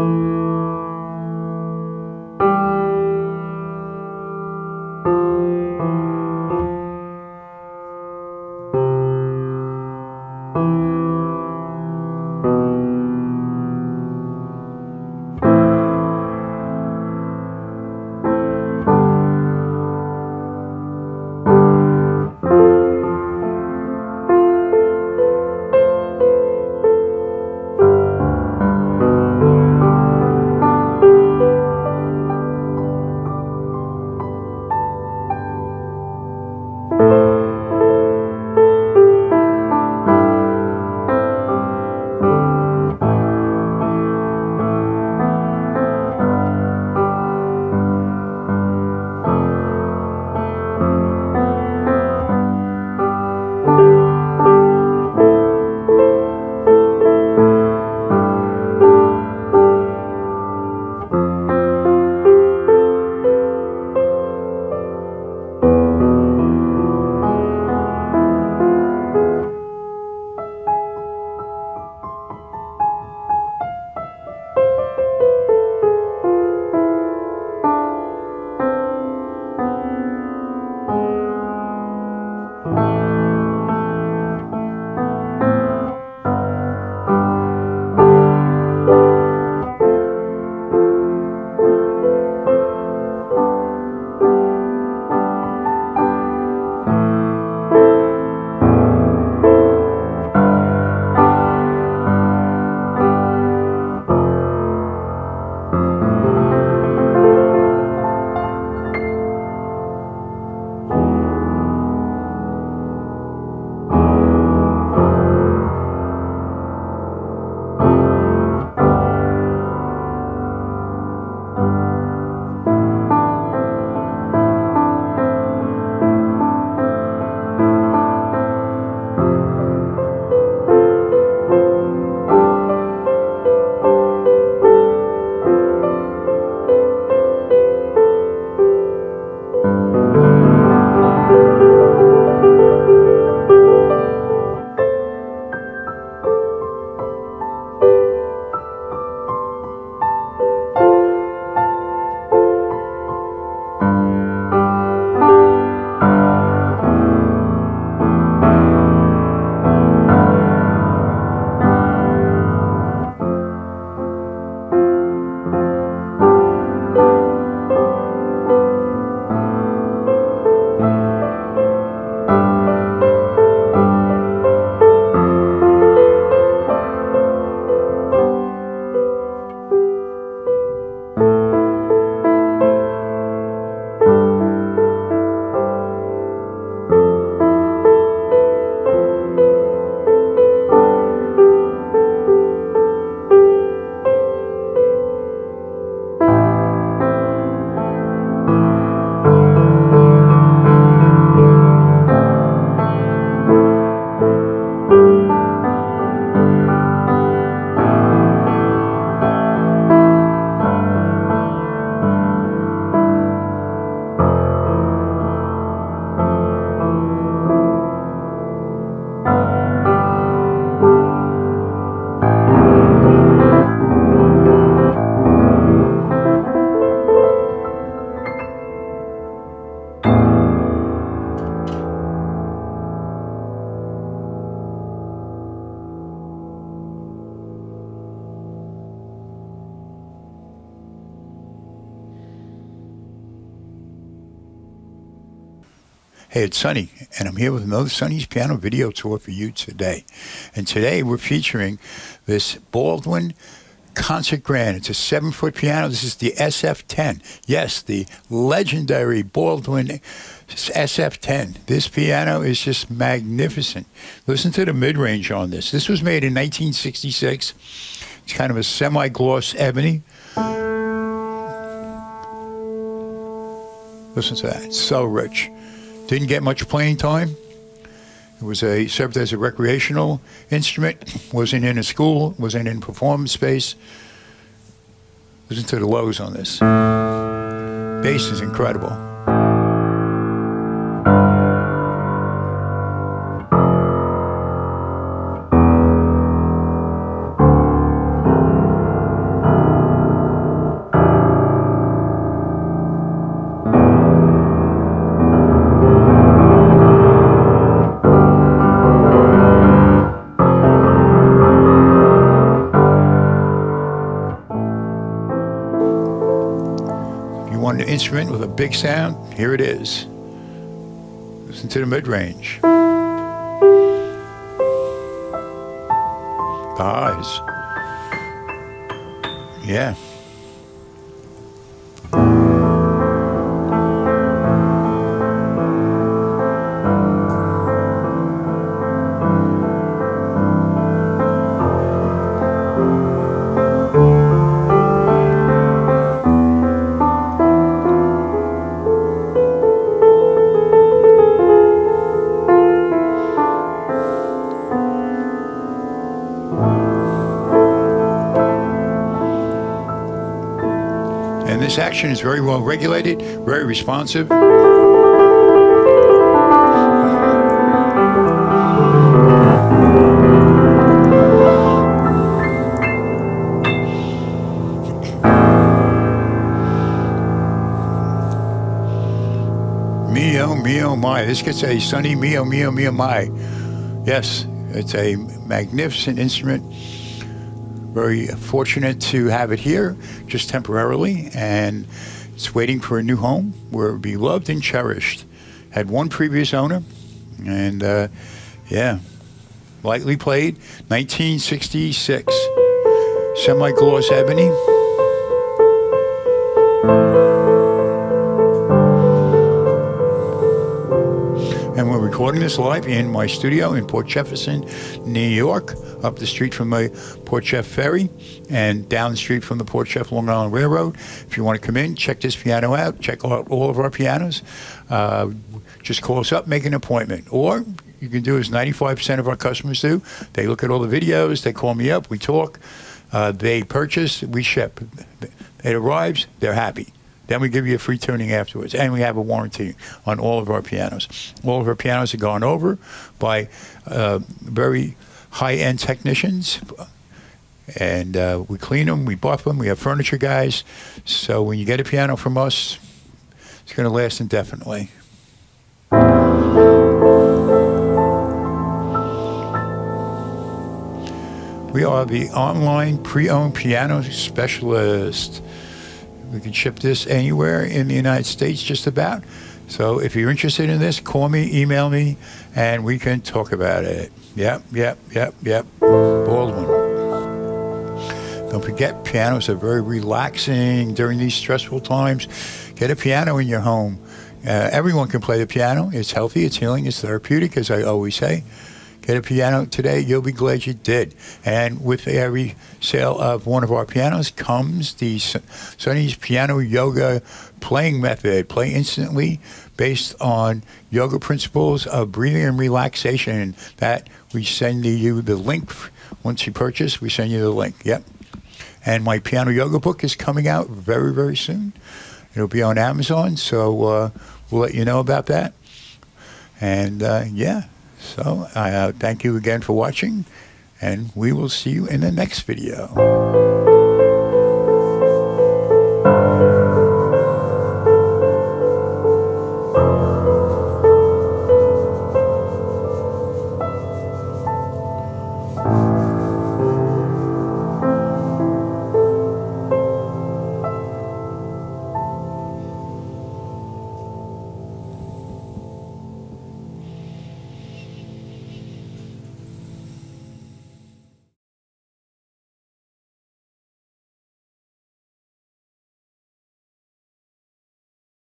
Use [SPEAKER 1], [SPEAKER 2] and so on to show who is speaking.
[SPEAKER 1] Música Hey, it's Sonny, and I'm here with another Sonny's Piano video tour for you today. And today we're featuring this Baldwin Concert Grand. It's a seven foot piano. This is the SF10. Yes, the legendary Baldwin SF10. This piano is just magnificent. Listen to the mid range on this. This was made in 1966. It's kind of a semi gloss ebony. Listen to that. So rich. Didn't get much playing time. It was a served as a recreational instrument. Wasn't in a school. Wasn't in performance space. Listen to the lows on this. Bass is incredible. An instrument with a big sound, here it is. Listen to the mid-range. The highs. Yeah. Action is very well regulated, very responsive. Mio, mio, my. This gets a Sonny mio, mio, mio, my. Yes, it's a magnificent instrument. Very fortunate to have it here, just temporarily, and it's waiting for a new home where it will be loved and cherished. Had one previous owner, and uh, yeah, lightly played, 1966, semi-gloss ebony. Recording this live in my studio in Port Jefferson, New York, up the street from the Port Jeff Ferry and down the street from the Port Jeff Long Island Railroad. If you want to come in, check this piano out, check out all of our pianos, uh, just call us up, make an appointment. Or you can do as 95% of our customers do. They look at all the videos, they call me up, we talk, uh, they purchase, we ship. It arrives, they're happy. Then we give you a free tuning afterwards, and we have a warranty on all of our pianos. All of our pianos are gone over by uh, very high-end technicians, and uh, we clean them, we buff them. We have furniture guys, so when you get a piano from us, it's going to last indefinitely. We are the online pre-owned piano specialist. We can ship this anywhere in the United States, just about. So if you're interested in this, call me, email me, and we can talk about it. Yep, yep, yep, yep. Baldwin. Don't forget, pianos are very relaxing during these stressful times. Get a piano in your home. Uh, everyone can play the piano. It's healthy, it's healing, it's therapeutic, as I always say. Get a piano today, you'll be glad you did. And with every sale of one of our pianos comes the Sonny's Piano Yoga playing method. Play instantly based on yoga principles of breathing and relaxation. That we send you the link once you purchase, we send you the link. Yep. And my piano yoga book is coming out very, very soon. It'll be on Amazon, so uh, we'll let you know about that. And uh, yeah. So uh, thank you again for watching, and we will see you in the next video.